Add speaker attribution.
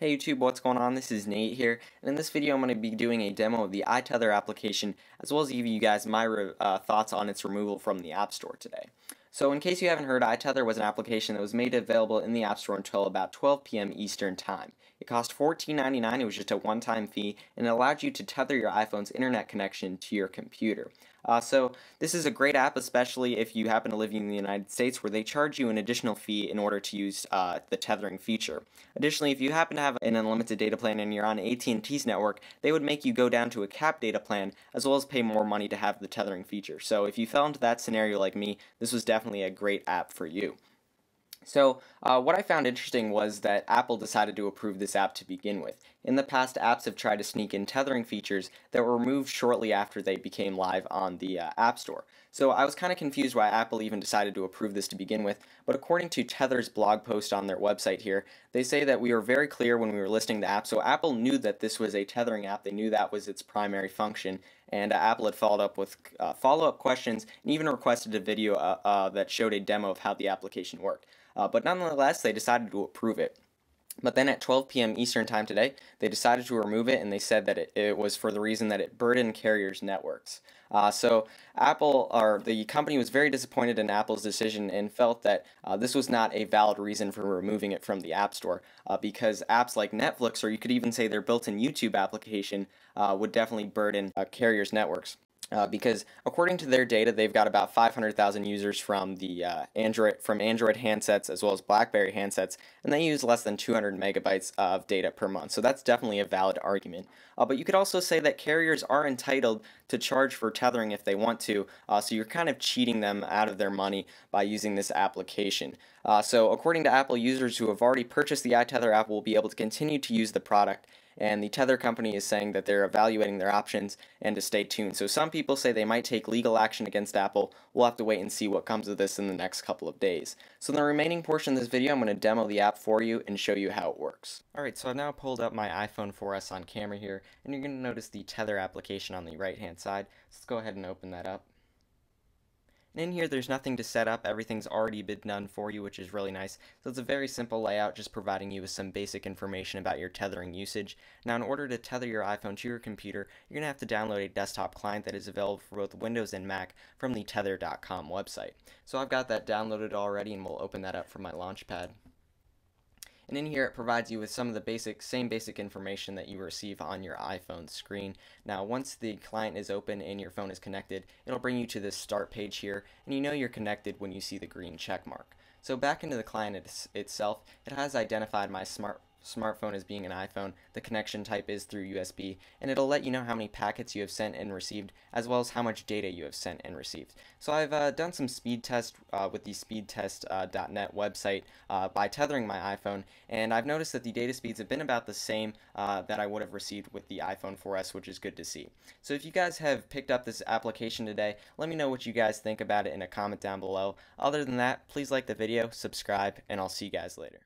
Speaker 1: Hey YouTube, what's going on? This is Nate here, and in this video I'm going to be doing a demo of the iTether application, as well as give you guys my uh, thoughts on its removal from the App Store today. So in case you haven't heard, iTether was an application that was made available in the App Store until about 12 p.m. Eastern Time. It cost $14.99, it was just a one-time fee, and it allowed you to tether your iPhone's internet connection to your computer. Uh, so this is a great app, especially if you happen to live in the United States, where they charge you an additional fee in order to use uh, the tethering feature. Additionally, if you happen to have an unlimited data plan and you're on AT&T's network, they would make you go down to a cap data plan, as well as pay more money to have the tethering feature. So if you fell into that scenario like me, this was definitely a great app for you. So uh, what I found interesting was that Apple decided to approve this app to begin with. In the past, apps have tried to sneak in tethering features that were removed shortly after they became live on the uh, App Store. So I was kind of confused why Apple even decided to approve this to begin with, but according to Tether's blog post on their website here, they say that we were very clear when we were listing the app, so Apple knew that this was a tethering app, they knew that was its primary function, and uh, Apple had followed up with uh, follow-up questions and even requested a video uh, uh, that showed a demo of how the application worked. Uh, but nonetheless, they decided to approve it. But then at 12 p.m. Eastern Time today, they decided to remove it and they said that it, it was for the reason that it burdened carriers' networks. Uh, so Apple, or the company was very disappointed in Apple's decision and felt that uh, this was not a valid reason for removing it from the App Store uh, because apps like Netflix, or you could even say their built-in YouTube application, uh, would definitely burden uh, carriers' networks. Uh, because according to their data, they've got about 500,000 users from the uh, Android from Android handsets as well as BlackBerry handsets, and they use less than 200 megabytes of data per month. So that's definitely a valid argument. Uh, but you could also say that carriers are entitled to charge for tethering if they want to. Uh, so you're kind of cheating them out of their money by using this application. Uh, so according to Apple, users who have already purchased the iTether app will be able to continue to use the product and the Tether company is saying that they're evaluating their options and to stay tuned. So some people say they might take legal action against Apple. We'll have to wait and see what comes of this in the next couple of days. So in the remaining portion of this video, I'm going to demo the app for you and show you how it works. Alright, so I've now pulled up my iPhone 4S on camera here, and you're going to notice the Tether application on the right hand side. So let's go ahead and open that up. And in here, there's nothing to set up. Everything's already been done for you, which is really nice. So it's a very simple layout, just providing you with some basic information about your tethering usage. Now, in order to tether your iPhone to your computer, you're going to have to download a desktop client that is available for both Windows and Mac from the tether.com website. So I've got that downloaded already, and we'll open that up from my Launchpad. And in here it provides you with some of the basic, same basic information that you receive on your iPhone screen. Now once the client is open and your phone is connected, it'll bring you to this start page here, and you know you're connected when you see the green check mark. So back into the client it itself, it has identified my smart smartphone as being an iPhone, the connection type is through USB, and it'll let you know how many packets you have sent and received, as well as how much data you have sent and received. So I've uh, done some speed test uh, with the speedtest.net uh, website uh, by tethering my iPhone, and I've noticed that the data speeds have been about the same uh, that I would have received with the iPhone 4S, which is good to see. So if you guys have picked up this application today, let me know what you guys think about it in a comment down below. Other than that, please like the video, subscribe, and I'll see you guys later.